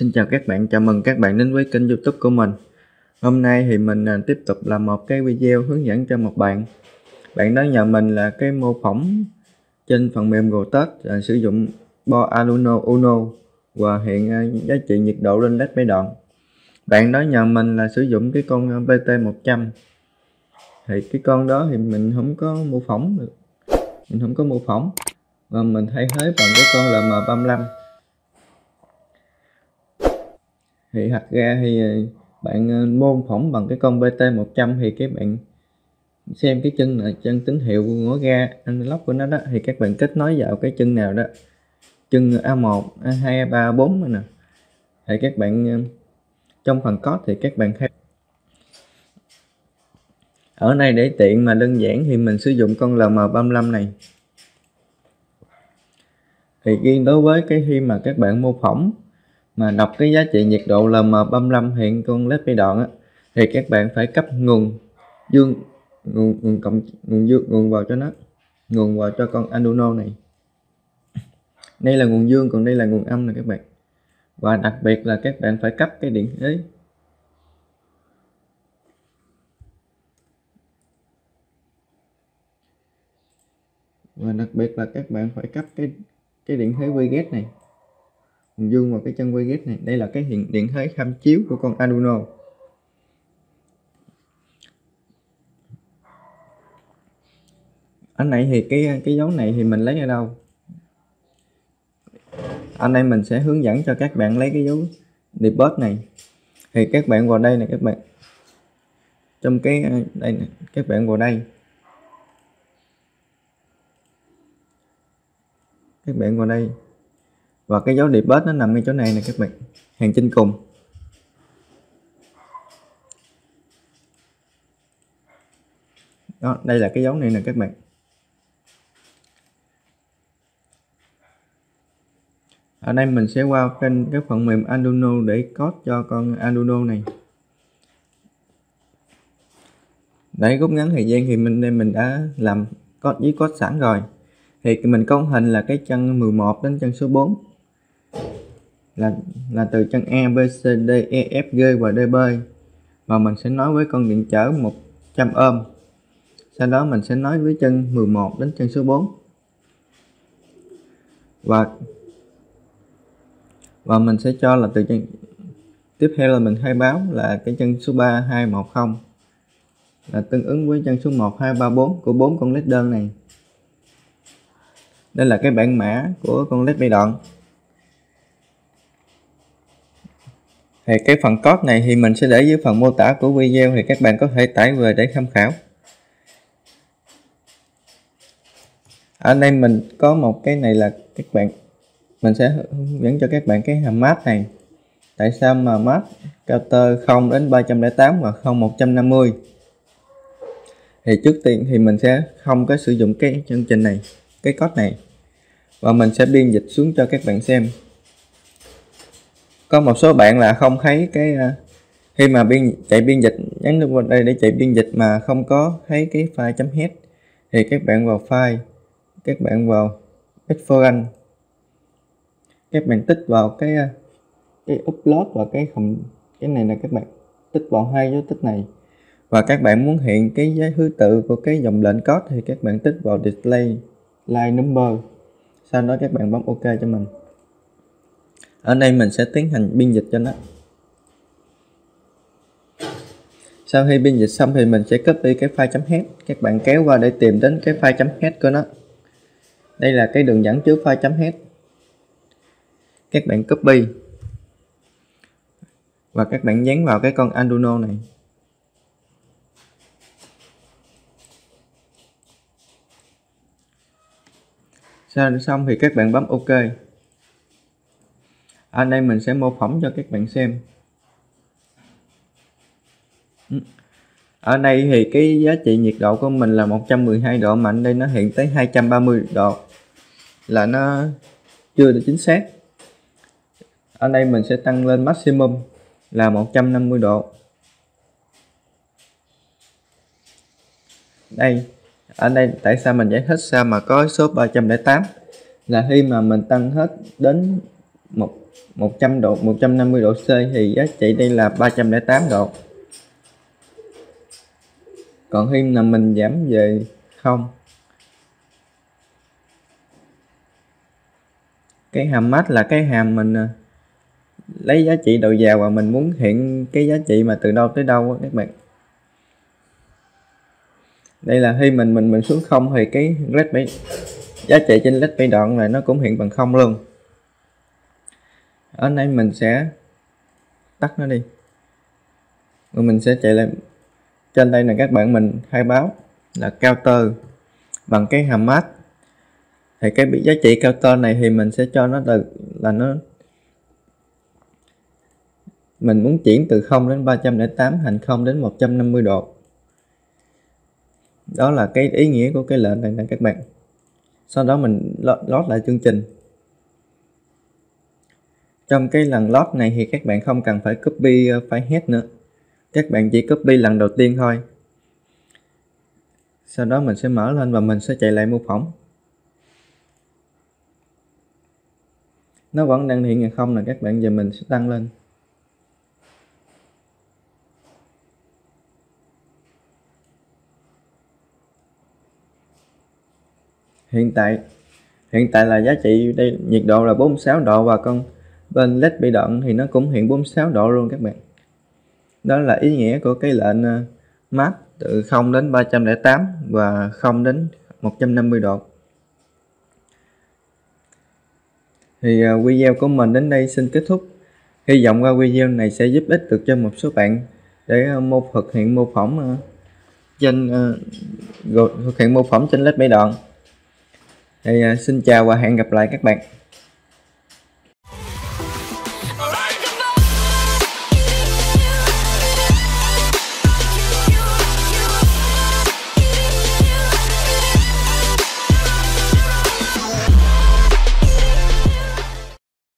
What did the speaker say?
Xin chào các bạn, chào mừng các bạn đến với kênh youtube của mình. Hôm nay thì mình à, tiếp tục làm một cái video hướng dẫn cho một bạn. Bạn đó nhờ mình là cái mô phỏng trên phần mềm GoTest à, sử dụng bo Arduino Uno và hiện à, giá trị nhiệt độ lên led mấy đoạn Bạn đó nhờ mình là sử dụng cái con à, BT100 Thì cái con đó thì mình không có mô phỏng được. Mình không có mô phỏng. Và mình thay thế bằng cái con LM35 thì thật ra thì ờ, bạn ờ, mô phỏng bằng cái con BT 100 thì các bạn xem cái chân là chân tín hiệu của ngõ ga, analog của nó đó, thì các bạn kết nối vào cái chân nào đó. Chân A1 A2 A3 A4 nè. Thì các bạn trong phần code thì các bạn thấy ở đây để tiện mà đơn giản thì mình sử dụng con LM35 này. Thì riêng đối với cái khi mà các bạn mô phỏng mà đọc cái giá trị nhiệt độ là M35 hiện con led bi đoạn á, thì các bạn phải cấp nguồn dương, nguồn nguồn cộng, nguồn dương, nguồn vào cho nó, nguồn vào cho con Arduino này. Đây là nguồn dương, còn đây là nguồn âm này các bạn. Và đặc biệt là các bạn phải cấp cái điện thế và đặc biệt là các bạn phải cấp cái cái điện thế Wiget này dương vào cái chân quay ghét này. Đây là cái hiện điện thế tham chiếu của con Arduino anh này thì cái cái dấu này thì mình lấy ở đâu? Anh đây mình sẽ hướng dẫn cho các bạn lấy cái dấu debug này. Thì các bạn vào đây này các bạn. Trong cái ờ, đây này, các bạn vào đây. Các bạn vào đây và cái dấu điệp bết nó nằm ngay chỗ này nè các bạn. Hàng trên cùng. Đó, đây là cái dấu này nè các bạn. Ở đây mình sẽ qua kênh cái phần mềm Arduino để code cho con Arduino này. Để rút ngắn thời gian thì mình, đây mình đã làm code, với code sẵn rồi. Thì mình công hình là cái chân 11 đến chân số 4 là là từ chân A, B, C, D, E, F, G và D, B. Và mình sẽ nói với con điện trở 100 ohm sau đó mình sẽ nói với chân 11 đến chân số 4 và và mình sẽ cho là từ chân tiếp theo là mình khai báo là cái chân số 3 210 là tương ứng với chân số 1 2 3 4 của bốn con led đơn này. Đây là cái bản mã của con led bay đoạn thì cái phần code này thì mình sẽ để dưới phần mô tả của video thì các bạn có thể tải về để tham khảo. Ở đây mình có một cái này là các bạn, mình sẽ hướng dẫn cho các bạn cái hàm mát này. Tại sao mà mát? Counter 0 đến 308 và 0 150 thì trước tiên thì mình sẽ không có sử dụng cái chương trình này, cái code này. Và mình sẽ biên dịch xuống cho các bạn xem có một số bạn là không thấy cái à, khi mà biên, chạy biên dịch nhấn vào đây để chạy biên dịch mà không có thấy cái file chấm hết, thì các bạn vào file, các bạn vào exforan các bạn tích vào cái à, cái upload và cái hầm, cái này là các bạn, tích vào hai dấu tích này. Và các bạn muốn hiện cái giá thứ tự của cái dòng lệnh code thì các bạn tích vào display line number. Sau đó các bạn bấm ok cho mình ở đây mình sẽ tiến hành biên dịch cho nó. Sau khi biên dịch xong thì mình sẽ copy cái file .h các bạn kéo qua để tìm đến cái file .h của nó. Đây là cái đường dẫn trước file .h các bạn copy. Và các bạn dán vào cái con Arduino này. Sau xong thì các bạn bấm ok ở đây mình sẽ mô phỏng cho các bạn xem. Ừ. Ở đây thì cái giá trị nhiệt độ của mình là 112 độ, mà đây nó hiện tới 230 độ. Là nó chưa được chính xác. Ở đây mình sẽ tăng lên maximum là 150 độ. Đây, ở đây tại sao mình giải thích sao mà có số 308 là khi mà mình tăng hết đến một 100 độ 150 độ C thì giá trị đây là 308 độ. Còn khi là mình giảm về không. Cái hàm mát là cái hàm mình à, lấy giá trị đầu vào và mình muốn hiện cái giá trị mà từ đâu tới đâu các bạn. Đây là khi mình mình mình xuống không thì cái red bay giá trị trên led bay đoạn này nó cũng hiện bằng không luôn ở đây mình sẽ tắt nó đi. Rồi mình sẽ chạy lại. Trên đây là các bạn mình khai báo là counter bằng cái hàm mát. Thì cái giá trị counter này thì mình sẽ cho nó từ, là nó mình muốn chuyển từ 0 đến 308 thành 0 đến 150 độ. Đó là cái ý nghĩa của cái lệnh này nè, các bạn. Sau đó mình lót lại chương trình trong cái lần lót này thì các bạn không cần phải copy ờ, file head nữa. Các bạn chỉ copy lần đầu tiên thôi. Sau đó mình sẽ mở lên và mình sẽ chạy lại mô phỏng. Nó vẫn đang hiện ngày không là các bạn giờ mình sẽ tăng lên. Hiện tại hiện tại là giá trị đây, nhiệt độ là 46 độ và con bên led bị động thì nó cũng hiện 46 độ luôn các bạn. Đó là ý nghĩa của cái lệnh ờ, map mát từ 0 đến 308 và 0 đến 150 độ. Thì ờ, video của mình đến đây xin kết thúc. Hy vọng qua video này sẽ giúp ích được cho một số bạn để ờ, mô, thực hiện mô phỏng trên thực hiện mô phỏng trên led bị đoạn thì xin chào và hẹn gặp lại các bạn.